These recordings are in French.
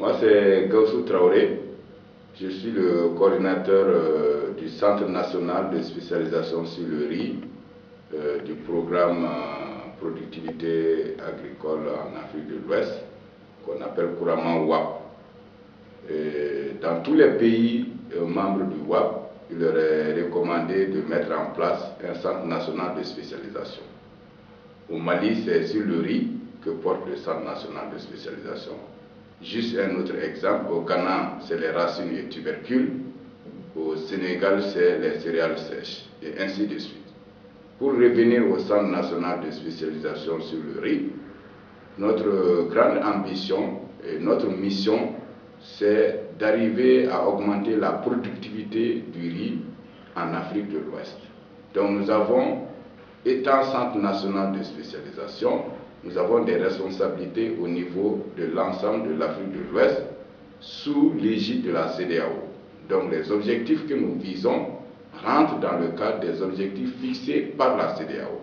Moi, c'est Gaussou Traoré. Je suis le coordinateur euh, du Centre national de spécialisation sur le riz euh, du programme euh, productivité agricole en Afrique de l'Ouest, qu'on appelle couramment WAP. dans tous les pays membres du WAP, il leur est recommandé de mettre en place un centre national de spécialisation. Au Mali, c'est sur le riz que porte le centre national de spécialisation. Juste un autre exemple, au Ghana, c'est les racines et tubercules, au Sénégal, c'est les céréales sèches, et ainsi de suite. Pour revenir au Centre national de spécialisation sur le riz, notre grande ambition et notre mission, c'est d'arriver à augmenter la productivité du riz en Afrique de l'Ouest. Donc nous avons, étant Centre national de spécialisation, nous avons des responsabilités au niveau de l'ensemble de l'Afrique de l'Ouest sous l'égide de la CDAO. Donc les objectifs que nous visons rentrent dans le cadre des objectifs fixés par la CDAO.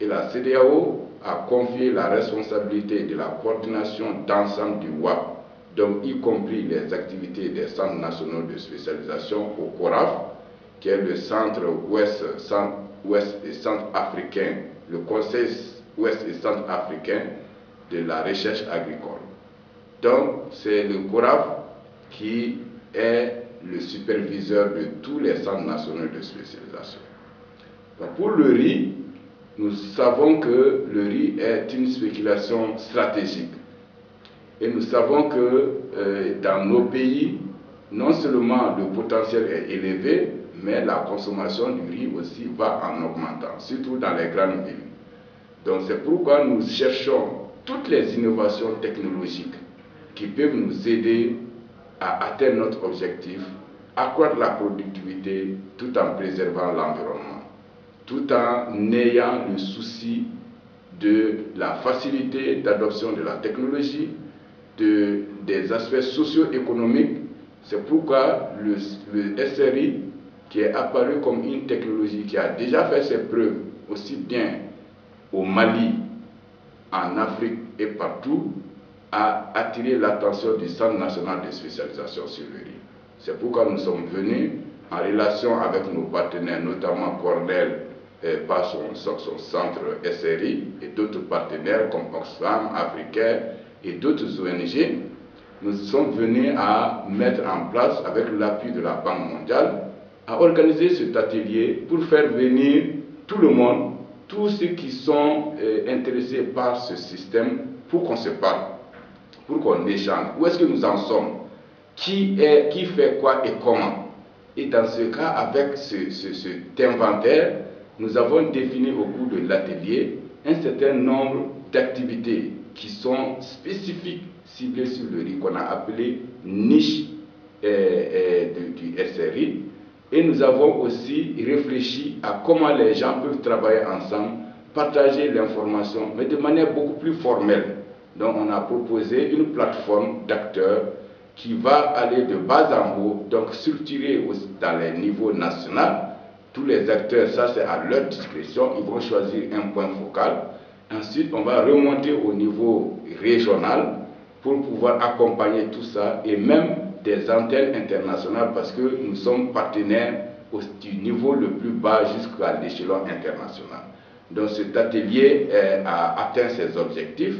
Et la CDAO a confié la responsabilité de la coordination d'ensemble du WAP, donc y compris les activités des centres nationaux de spécialisation au CORAF, qui est le centre ouest, ouest et centre africain, le conseil ouest et centre africain de la recherche agricole. Donc, c'est le CORAF qui est le superviseur de tous les centres nationaux de spécialisation. pour le riz, nous savons que le riz est une spéculation stratégique. Et nous savons que euh, dans nos pays, non seulement le potentiel est élevé, mais la consommation du riz aussi va en augmentant, surtout dans les grandes villes. Donc c'est pourquoi nous cherchons toutes les innovations technologiques qui peuvent nous aider à atteindre notre objectif, accroître la productivité tout en préservant l'environnement, tout en ayant le souci de la facilité d'adoption de la technologie, de, des aspects socio-économiques. C'est pourquoi le, le SRI, qui est apparu comme une technologie qui a déjà fait ses preuves aussi bien au Mali, en Afrique et partout, a attiré l'attention du Centre national de spécialisation sur le riz. C'est pourquoi nous sommes venus en relation avec nos partenaires, notamment Cornell par son, son, centre SRI et d'autres partenaires comme Oxfam, Africain et d'autres ONG. Nous sommes venus à mettre en place, avec l'appui de la Banque mondiale, à organiser cet atelier pour faire venir tout le monde tous ceux qui sont euh, intéressés par ce système pour qu'on se parle, pour qu'on échange. Où est-ce que nous en sommes? Qui, est, qui fait quoi et comment? Et dans ce cas, avec ce, cet inventaire, nous avons défini au cours de l'atelier un certain nombre d'activités qui sont spécifiques, ciblées sur le riz, qu'on a appelé niche euh, euh, du SRI, et nous avons aussi réfléchi à comment les gens peuvent travailler ensemble, partager l'information, mais de manière beaucoup plus formelle. Donc on a proposé une plateforme d'acteurs qui va aller de bas en haut, donc structurer dans les niveaux nationaux. Tous les acteurs, ça c'est à leur discrétion, ils vont choisir un point focal. Ensuite, on va remonter au niveau régional pour pouvoir accompagner tout ça et même des antennes internationales parce que nous sommes partenaires du niveau le plus bas jusqu'à l'échelon international. Donc cet atelier a atteint ses objectifs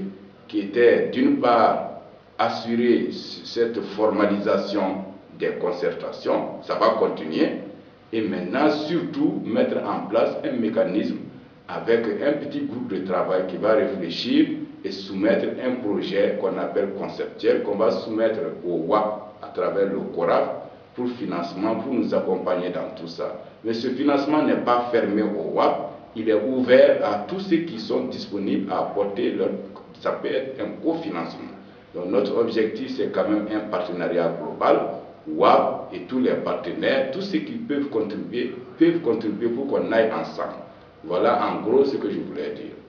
qui étaient d'une part assurer cette formalisation des concertations, ça va continuer, et maintenant surtout mettre en place un mécanisme avec un petit groupe de travail qui va réfléchir et soumettre un projet qu'on appelle conceptuel, qu'on va soumettre au WAP à travers le CORAF pour financement, pour nous accompagner dans tout ça. Mais ce financement n'est pas fermé au WAP, il est ouvert à tous ceux qui sont disponibles à apporter leur... Ça peut être un cofinancement. Donc notre objectif, c'est quand même un partenariat global. WAP et tous les partenaires, tous ceux qui peuvent contribuer, peuvent contribuer pour qu'on aille ensemble. Voilà en gros ce que je voulais dire.